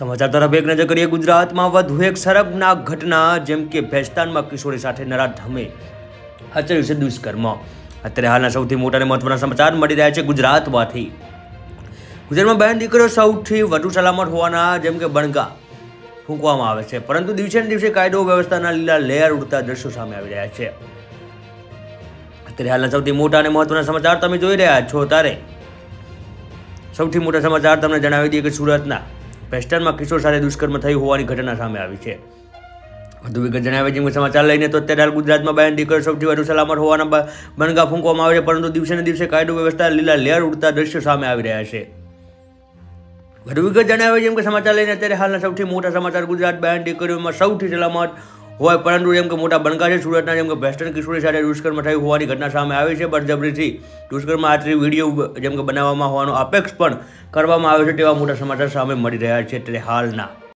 સમાચાર તરફ એક નજર કરીએ ગુજરાતમાં વધુ એક શરમનાક ઘટના જેમ કે ભેસ્તાનમાં કિશોરી સાથે નરાધમે. આચર્યું છે દુષ્કર્મ. અત્યારે હાલના સૌથી મોટા અને મહત્વના સમાચાર મળી રહ્યા છે ગુજરાતમાંથી. ગુજરાતમાં બહેન દીકરીઓ સૌથી વધુ સલામત હોવાના જેમ કે બણગા ફૂંકવામાં આવે છે. પરંતુ દિવસે ને દિવસે કાયદો વ્યવસ્થાના લીલા લેયર ઉડતા દ્રશ્યો સામે આવી રહ્યા છે. અત્યારે હાલના સૌથી મોટા અને મહત્વના સમાચાર તમે જોઈ રહ્યા છો ત્યારે. સૌથી મોટા સમાચાર તમને જણાવી દઈએ કે સુરતના પેસ્ટરમાં કિશોર સાથે દુષ્કર્મ થયું હોવાની ઘટના સામે આવી છે. વધુ વિગત જણાવે કે સમાચાર લઈને તો અત્યારે હાલ ગુજરાતમાં બહેન દીકરો સૌથી વધુ સલામત હોવાના બનગા ફૂંકવામાં આવે છે, પરંતુ દિવસે ને દિવસે કાયદો વ્યવસ્થા લીલા લેર ઉડતા દ્રશ્યો સામે આવી રહ્યા છે. વધુ વિગત જણાવે જેમ કે સમાચાર લઈને અત્યારે હાલના સૌથી મોટા સમાચાર ગુજરાત બહેન દીકરીઓમાં સૌથી સલામત હોય, પરંતુ જેમ કે મોટા બનકા છે, સુરતના જેમ કે વેસ્ટર્ન કિશોરી સાથે દુષ્કર્મ થયું હોવાની ઘટના સામે આવી છે. બળજબરીથી દુષ્કર્મ આચરી વીડિયો જેમ કે બનાવવામાં હોવાનો અપેક્ષ પણ કરવામાં આવ્યો છે, તેવા મોટા સમાચાર સામે મળી રહ્યા છે અત્યારે હાલના.